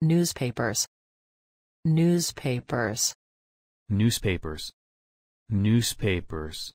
newspapers. Newspapers. Newspapers, newspapers.